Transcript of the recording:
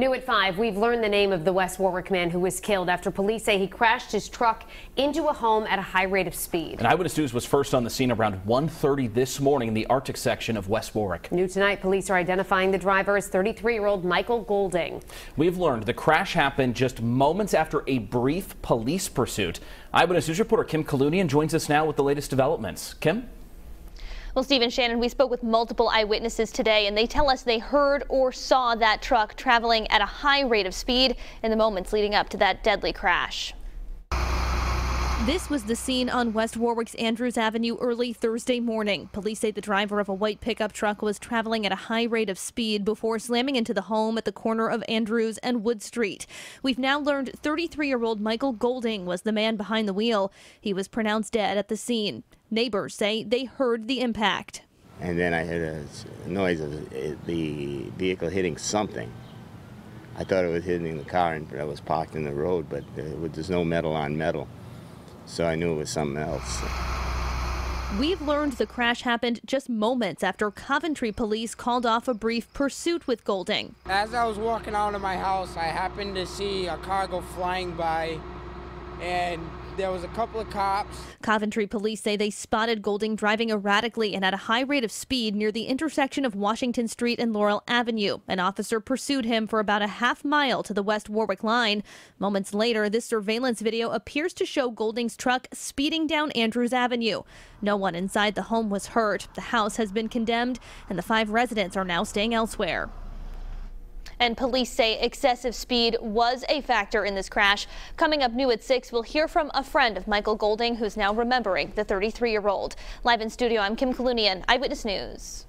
New at 5, we've learned the name of the West Warwick man who was killed after police say he crashed his truck into a home at a high rate of speed. And Eyewitness News was first on the scene around 1.30 this morning in the Arctic section of West Warwick. New tonight, police are identifying the driver as 33-year-old Michael Golding. We've learned the crash happened just moments after a brief police pursuit. Eyewitness News reporter Kim Kalunian joins us now with the latest developments. Kim? Well, Stephen Shannon, we spoke with multiple eyewitnesses today, and they tell us they heard or saw that truck traveling at a high rate of speed in the moments leading up to that deadly crash. This was the scene on West Warwick's Andrews Avenue early Thursday morning. Police say the driver of a white pickup truck was traveling at a high rate of speed before slamming into the home at the corner of Andrews and Wood Street. We've now learned 33 year old Michael Golding was the man behind the wheel. He was pronounced dead at the scene. Neighbors say they heard the impact. And then I heard a noise of uh, the vehicle hitting something. I thought it was hitting the car and that was parked in the road, but uh, there's no metal on metal so I knew it was something else. We've learned the crash happened just moments after Coventry police called off a brief pursuit with Golding. As I was walking out of my house, I happened to see a car go flying by and there was a couple of cops. Coventry police say they spotted Golding driving erratically and at a high rate of speed near the intersection of Washington Street and Laurel Avenue. An officer pursued him for about a half mile to the West Warwick line. Moments later, this surveillance video appears to show Golding's truck speeding down Andrews Avenue. No one inside the home was hurt. The house has been condemned, and the five residents are now staying elsewhere. And police say excessive speed was a factor in this crash. Coming up new at 6, we'll hear from a friend of Michael Golding who's now remembering the 33 year old. Live in studio, I'm Kim Kalunian, Eyewitness News.